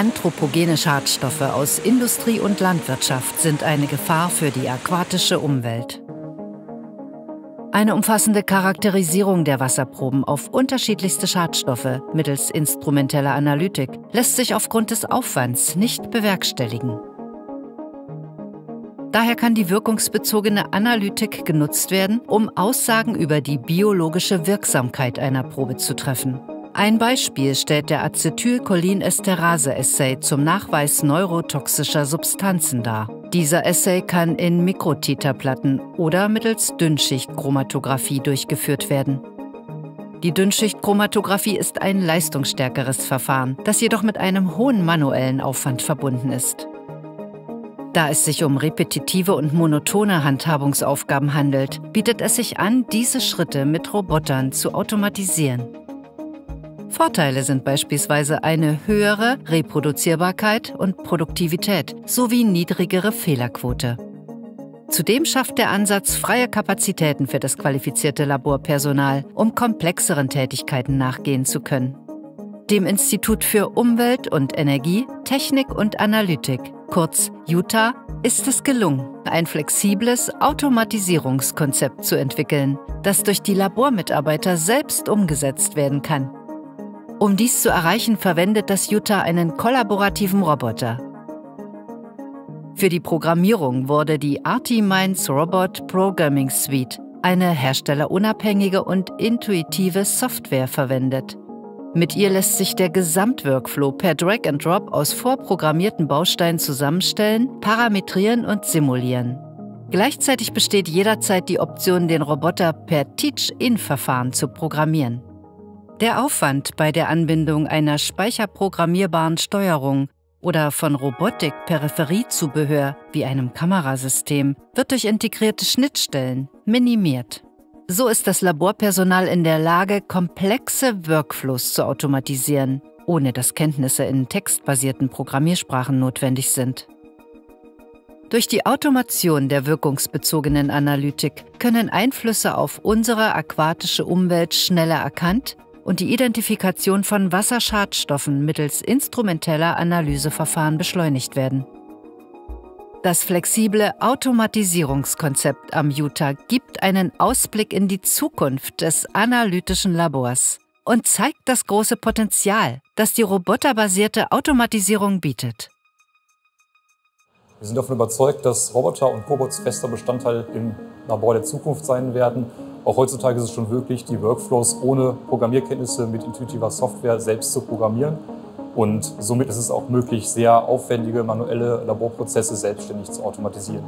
Anthropogene Schadstoffe aus Industrie und Landwirtschaft sind eine Gefahr für die aquatische Umwelt. Eine umfassende Charakterisierung der Wasserproben auf unterschiedlichste Schadstoffe mittels instrumenteller Analytik lässt sich aufgrund des Aufwands nicht bewerkstelligen. Daher kann die wirkungsbezogene Analytik genutzt werden, um Aussagen über die biologische Wirksamkeit einer Probe zu treffen. Ein Beispiel stellt der Acetylcholinesterase-Assay zum Nachweis neurotoxischer Substanzen dar. Dieser Assay kann in Mikrotiterplatten oder mittels Dünnschichtchromatographie durchgeführt werden. Die Dünnschichtchromatographie ist ein leistungsstärkeres Verfahren, das jedoch mit einem hohen manuellen Aufwand verbunden ist. Da es sich um repetitive und monotone Handhabungsaufgaben handelt, bietet es sich an, diese Schritte mit Robotern zu automatisieren. Vorteile sind beispielsweise eine höhere Reproduzierbarkeit und Produktivität sowie niedrigere Fehlerquote. Zudem schafft der Ansatz freie Kapazitäten für das qualifizierte Laborpersonal, um komplexeren Tätigkeiten nachgehen zu können. Dem Institut für Umwelt und Energie, Technik und Analytik kurz Utah, ist es gelungen, ein flexibles Automatisierungskonzept zu entwickeln, das durch die Labormitarbeiter selbst umgesetzt werden kann. Um dies zu erreichen, verwendet das Utah einen kollaborativen Roboter. Für die Programmierung wurde die Artiminds Robot Programming Suite, eine herstellerunabhängige und intuitive Software, verwendet. Mit ihr lässt sich der Gesamtworkflow per Drag and Drop aus vorprogrammierten Bausteinen zusammenstellen, parametrieren und simulieren. Gleichzeitig besteht jederzeit die Option, den Roboter per Teach-In-Verfahren zu programmieren. Der Aufwand bei der Anbindung einer speicherprogrammierbaren Steuerung oder von Robotik-Peripheriezubehör wie einem Kamerasystem wird durch integrierte Schnittstellen minimiert. So ist das Laborpersonal in der Lage, komplexe Workflows zu automatisieren, ohne dass Kenntnisse in textbasierten Programmiersprachen notwendig sind. Durch die Automation der wirkungsbezogenen Analytik können Einflüsse auf unsere aquatische Umwelt schneller erkannt und die Identifikation von Wasserschadstoffen mittels instrumenteller Analyseverfahren beschleunigt werden. Das flexible Automatisierungskonzept am Utah gibt einen Ausblick in die Zukunft des analytischen Labors und zeigt das große Potenzial, das die roboterbasierte Automatisierung bietet. Wir sind davon überzeugt, dass Roboter und Cobots fester Bestandteil im Labor der Zukunft sein werden. Auch heutzutage ist es schon möglich, die Workflows ohne Programmierkenntnisse mit intuitiver Software selbst zu programmieren. Und somit ist es auch möglich, sehr aufwendige manuelle Laborprozesse selbstständig zu automatisieren.